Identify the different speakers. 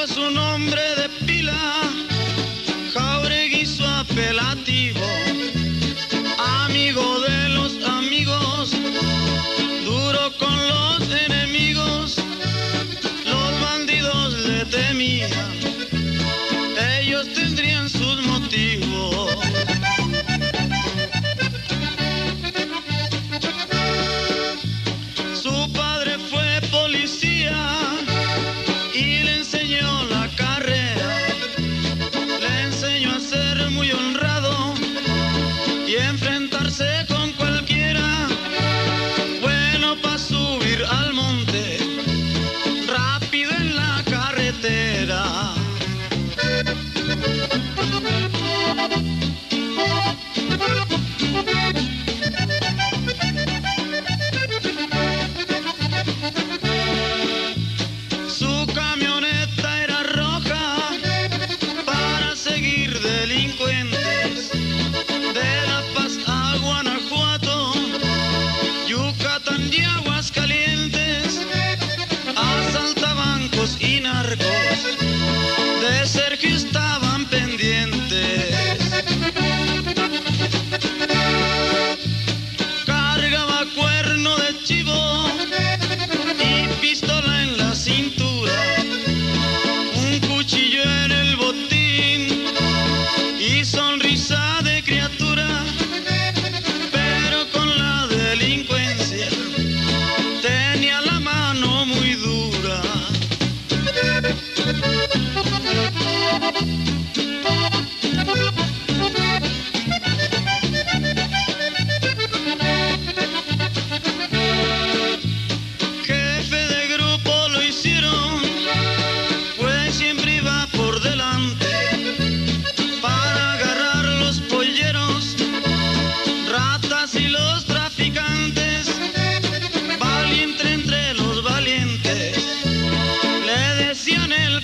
Speaker 1: Pedro es un de pila, jaureguizo apelativo. en el